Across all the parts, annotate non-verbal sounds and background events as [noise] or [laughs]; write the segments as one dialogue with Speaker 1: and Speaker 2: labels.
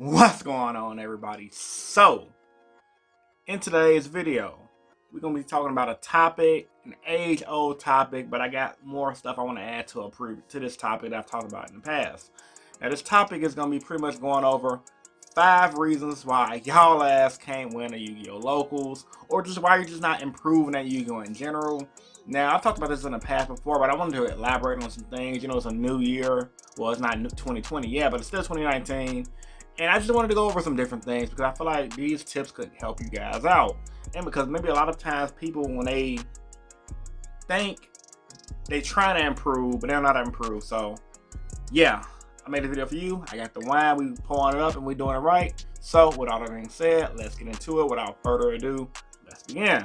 Speaker 1: What's going on, everybody? So, in today's video, we're going to be talking about a topic, an age-old topic, but I got more stuff I want to add to a to this topic that I've talked about in the past. Now, this topic is going to be pretty much going over five reasons why y'all ass can't win a Yu-Gi-Oh! Locals, or just why you're just not improving at Yu-Gi-Oh! in general. Now, I've talked about this in the past before, but I wanted to elaborate on some things. You know, it's a new year. Well, it's not 2020 yet, but it's still 2019. And I just wanted to go over some different things because I feel like these tips could help you guys out. And because maybe a lot of times people, when they think they're trying to improve, but they're not improve. So, yeah, I made a video for you. I got the wine. We pouring it up and we doing it right. So, with all that being said, let's get into it. Without further ado, let's begin.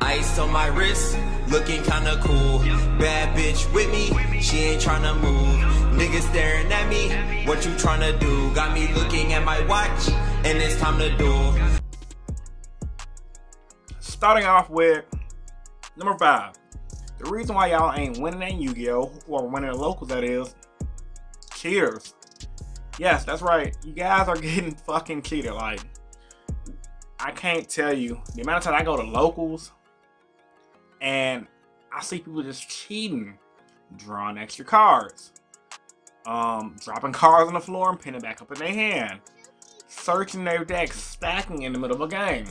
Speaker 2: Ice on my wrist, looking kinda cool. Bad bitch with me, she ain't tryna move. Niggas staring at me, what you tryna do? Got me looking at my watch, and it's time to do.
Speaker 1: Starting off with number five. The reason why y'all ain't winning at Yu-Gi-Oh! or winning at locals that is, cheaters. Yes, that's right. You guys are [laughs] getting fucking cheated. Like, I can't tell you the amount of time I go to locals and I see people just cheating, drawing extra cards, um, dropping cards on the floor and pinning back up in their hand, searching their deck, stacking in the middle of a game.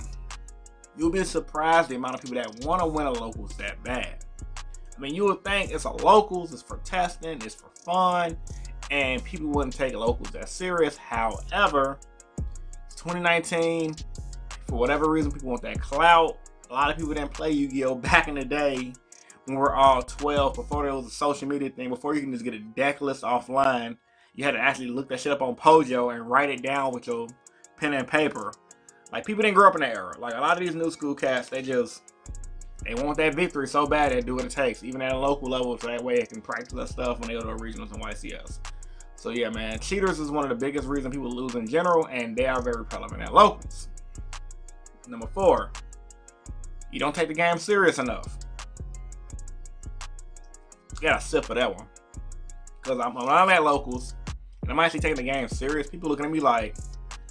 Speaker 1: You'll be surprised the amount of people that want to win a locals that bad. I mean, you would think it's a locals, it's for testing, it's for fun, and people wouldn't take locals that serious. However, it's 2019 for whatever reason, people want that clout. A lot of people didn't play Yu-Gi-Oh! [laughs] back in the day when we are all 12, before there was a social media thing, before you can just get a deck list offline. You had to actually look that shit up on Pojo and write it down with your pen and paper. Like, people didn't grow up in that era. Like, a lot of these new school cats, they just, they want that victory so bad they do what it takes, even at a local level, so that way they can practice that stuff when they go to regionals and YCS. So yeah, man, cheaters is one of the biggest reasons people lose in general, and they are very prevalent at locals. Number four, you don't take the game serious enough. You gotta sip for that one. Because I'm, when I'm at locals, and I'm actually taking the game serious, people looking at me like,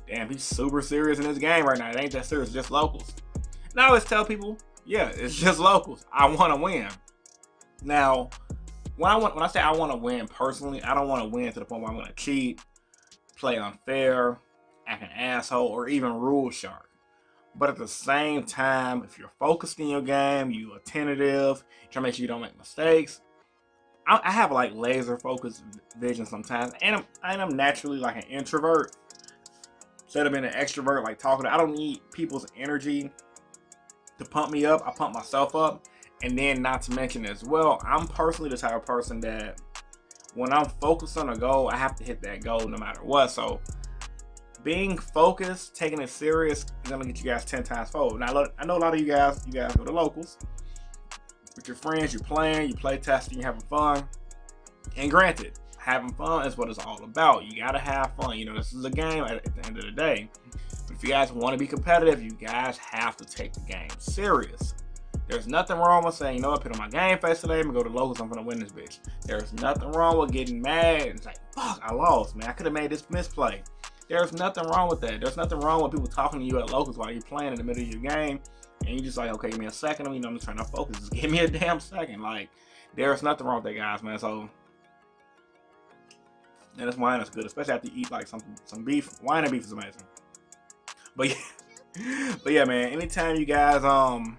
Speaker 1: damn, he's super serious in this game right now. It ain't that serious, just locals. Now let's tell people, yeah, it's [laughs] just locals. I want to win. Now, when I want, when I say I want to win personally, I don't want to win to the point where I'm going to cheat, play unfair, act an asshole, or even rule shark. But at the same time, if you're focused in your game, you are attentive, try to make sure you don't make mistakes. I, I have like laser focused vision sometimes, and I'm, and I'm naturally like an introvert. Instead of being an extrovert, like talking, I don't need people's energy to pump me up. I pump myself up. And then not to mention as well, I'm personally the type of person that when I'm focused on a goal, I have to hit that goal no matter what. So being focused, taking it serious, is gonna get you guys 10 times fold. Now, I know a lot of you guys, you guys go to locals with your friends, you're playing, you play testing, you're having fun. And granted, having fun is what it's all about. You gotta have fun. You know, this is a game at, at the end of the day. But if you guys want to be competitive, you guys have to take the game serious. There's nothing wrong with saying, you know, I put on my game face today, I'm gonna go to locals, I'm gonna win this bitch. There's nothing wrong with getting mad and it's like, fuck, I lost, man. I could have made this misplay. There's nothing wrong with that. There's nothing wrong with people talking to you at locals while you're playing in the middle of your game. And you just like, okay, give me a second. You know, I'm just trying to focus. [laughs] Just give me a damn second. Like, there's nothing wrong with that, guys, man. So, and this wine is good, especially after you eat like some some beef. Wine and beef is amazing. But [laughs] yeah, but yeah, man. Anytime you guys um,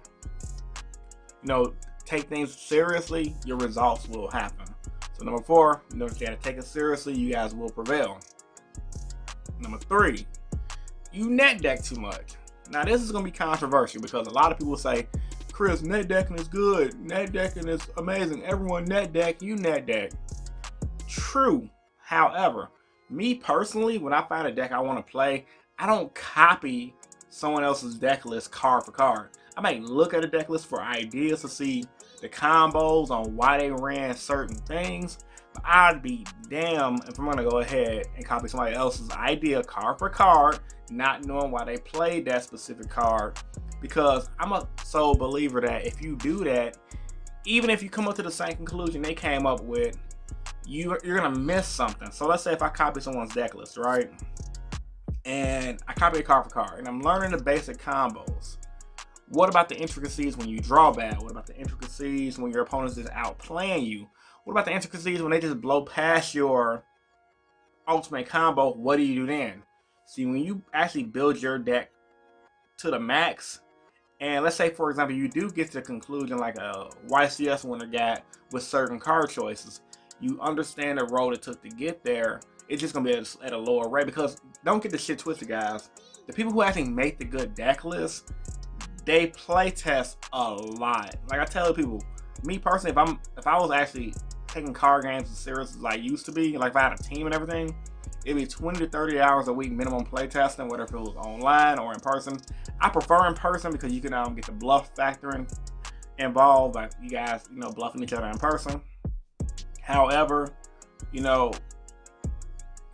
Speaker 1: you know, take things seriously, your results will happen. So number four, you know, you gotta take it seriously. You guys will prevail. Number three, you net deck too much. Now this is gonna be controversial because a lot of people say, Chris, net decking is good. Net decking is amazing. Everyone net deck, you net deck. True. However, me personally, when I find a deck I want to play, I don't copy someone else's deck list card for card. I might look at a deck list for ideas to see the combos on why they ran certain things, I'd be damn if I'm gonna go ahead and copy somebody else's idea card for card, not knowing why they played that specific card. Because I'm a sole believer that if you do that, even if you come up to the same conclusion they came up with, you, you're gonna miss something. So let's say if I copy someone's deck list, right? and I copy a card for card, and I'm learning the basic combos. What about the intricacies when you draw bad? What about the intricacies when your opponents is outplaying you? What about the intricacies when they just blow past your ultimate combo? What do you do then? See, when you actually build your deck to the max, and let's say, for example, you do get to the conclusion like uh, a YCS winner got with certain card choices, you understand the road it took to get there. It's just gonna be at, at a lower rate because don't get the shit twisted, guys. The people who actually make the good deck list, they play test a lot. Like I tell people, me personally, if I'm if I was actually taking card games as serious as I used to be, like if I had a team and everything, it'd be 20 to 30 hours a week minimum play testing, whether it was online or in person. I prefer in person because you can um, get the bluff factoring involved, like you guys, you know, bluffing each other in person. However, you know,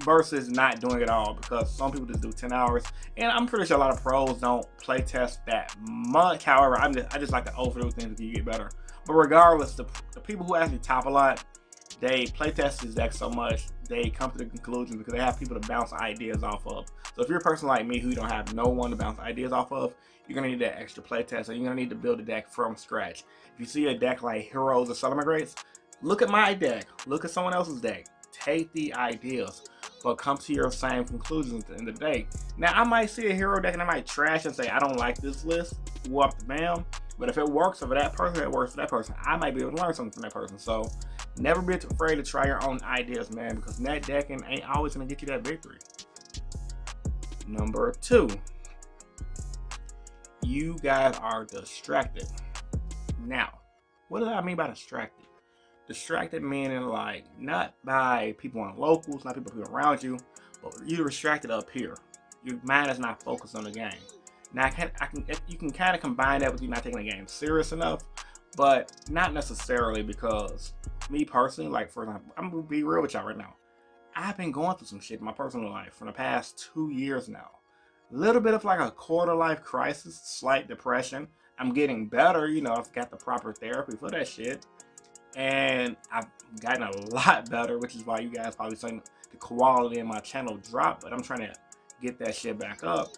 Speaker 1: versus not doing it all because some people just do 10 hours and i'm pretty sure a lot of pros don't play test that much however i'm just i just like to overdo things to get better but regardless the, the people who actually top a lot they playtest this deck so much they come to the conclusion because they have people to bounce ideas off of. So if you're a person like me who you don't have no one to bounce ideas off of you're gonna need that extra playtest, and you're gonna need to build a deck from scratch. If you see a deck like heroes or Salamangreats look at my deck. Look at someone else's deck. Take the ideas but come to your same conclusions at the end of the day. Now, I might see a hero deck and I might trash and say, I don't like this list, whoop bam. But if it works for that person, it works for that person. I might be able to learn something from that person. So never be afraid to try your own ideas, man, because net decking ain't always gonna get you that victory. Number two, you guys are distracted. Now, what do I mean by distracted? distracted meaning like not by people on locals, not people around you, but you're distracted up here. Your mind is not focused on the game. Now I can, I can you can kind of combine that with you not taking the game serious enough, but not necessarily because me personally, like for example, I'm gonna be real with y'all right now. I've been going through some shit in my personal life for the past two years now. A little bit of like a quarter life crisis, slight depression. I'm getting better, you know, I've got the proper therapy for that shit and I've gotten a [laughs] lot better, which is why you guys probably saying the quality in my channel drop, but I'm trying to get that shit back up.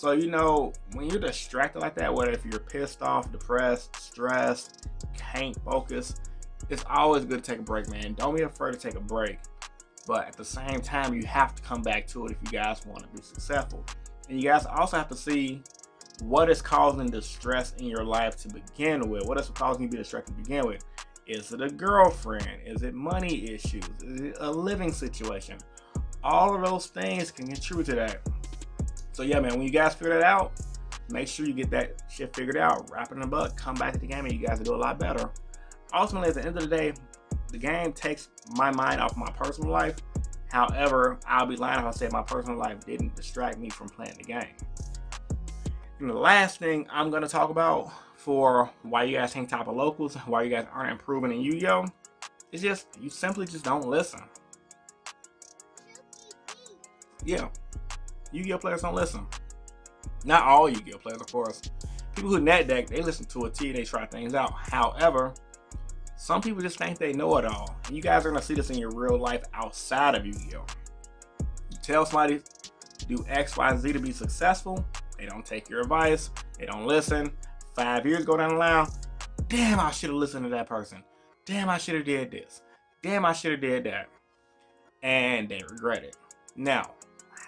Speaker 1: So, you know, when you're distracted like that, whether if you're pissed off, depressed, stressed, can't focus, it's always good to take a break, man. Don't be afraid to take a break. But at the same time, you have to come back to it if you guys want to be successful. And you guys also have to see what is causing the stress in your life to begin with. What is causing you to be distracted to begin with? Is it a girlfriend? Is it money issues? Is it a living situation? All of those things can contribute to that. So yeah, man, when you guys figure that out, make sure you get that shit figured out. Wrap it in a buck, come back to the game, and you guys will do a lot better. Ultimately, at the end of the day, the game takes my mind off my personal life. However, I'll be lying if I say my personal life didn't distract me from playing the game. And the last thing I'm going to talk about for why you guys hang top of locals, why you guys aren't improving in Yu-Gi-Oh! Just, you simply just don't listen. Yeah, Yu-Gi-Oh! players don't listen. Not all Yu-Gi-Oh! players, of course. People who net deck, they listen to a T and they try things out. However, some people just think they know it all. You guys are gonna see this in your real life outside of Yu-Gi-Oh! You tell somebody do X, Y, Z to be successful, they don't take your advice, they don't listen, five years go down the line, damn, I should have listened to that person. Damn, I should have did this. Damn, I should have did that. And they regret it. Now,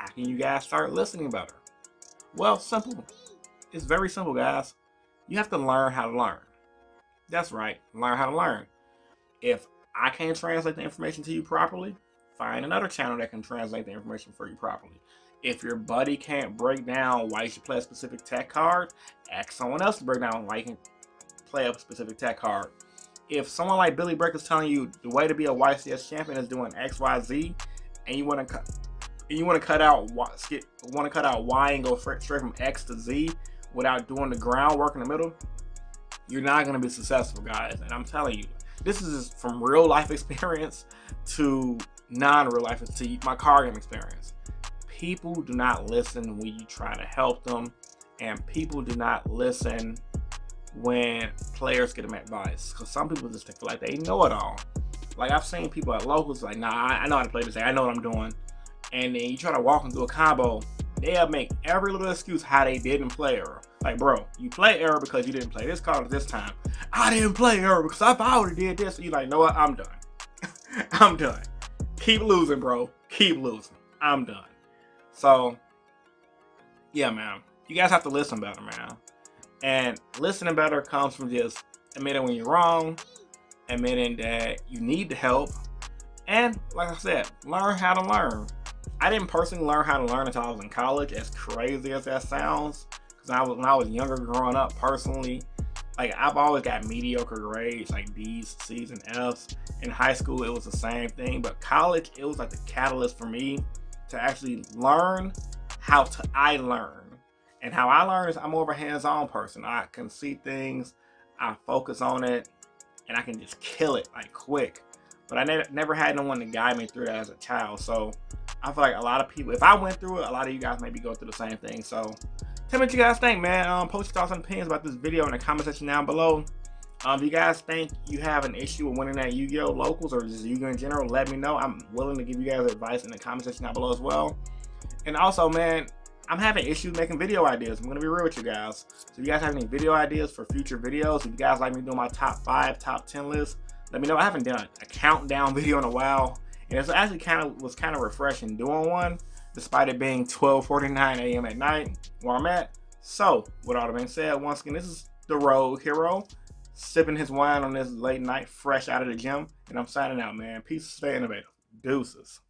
Speaker 1: how can you guys start listening better? Well, simple. It's very simple, guys. You have to learn how to learn. That's right, learn how to learn. If I can't translate the information to you properly, find another channel that can translate the information for you properly. If your buddy can't break down why you should play a specific tech card, ask someone else to break down why you can play a specific tech card. If someone like Billy Brake is telling you the way to be a YCS champion is doing X, Y, Z, and you want to you want to cut out want to cut out Y and go straight from X to Z without doing the groundwork in the middle, you're not going to be successful, guys. And I'm telling you, this is from real life [laughs] experience to non-real life to my card game experience people do not listen when you try to help them, and people do not listen when players get them advice. Because some people just feel like they know it all. Like I've seen people at locals like, nah, I know how to play this. I know what I'm doing. And then you try to walk through a combo, they'll make every little excuse how they didn't play error. Like, bro, you play error because you didn't play this card this time. I didn't play error because I already did this, you like, know what? I'm done. [laughs] I'm done. Keep losing, bro. Keep losing. I'm done. So, yeah, man. You guys have to listen better, man. And listening better comes from just admitting when you're wrong, admitting that you need the help, and like I said, learn how to learn. I didn't personally learn how to learn until I was in college, as crazy as that sounds. Because I was when I was younger growing up personally, like I've always got mediocre grades, like D's, C's, and F's. In high school, it was the same thing, but college, it was like the catalyst for me to actually learn how to I learn. And how I learn is I'm more of a hands-on person. I can see things, I focus on it, and I can just kill it like quick. But I never never had no one to guide me through that as a child. So I feel like a lot of people, if I went through it, a lot of you guys maybe go through the same thing. So tell me what you guys think, man. Um, post your thoughts and opinions about this video in the comment section down below. Um, if you guys think you have an issue with winning at Yu-Gi-Oh! locals or just Yu-Gi-Oh! in general, let me know. I'm willing to give you guys advice in the comment section down below as well. And also, man, I'm having issues making video ideas. I'm gonna be real with you guys. So if you guys have any video ideas for future videos, if you guys like me doing my top five, top 10 list, let me know. I haven't done a countdown [laughs] video in a while. And it's actually kind of was kind of refreshing doing one, despite it being 12:49 a.m. at night where I'm at. So, with all that being said, once again, this is the Rogue Hero sipping his wine on this late night, fresh out of the gym, and I'm signing out, man. Peace, stay innovative. Deuces.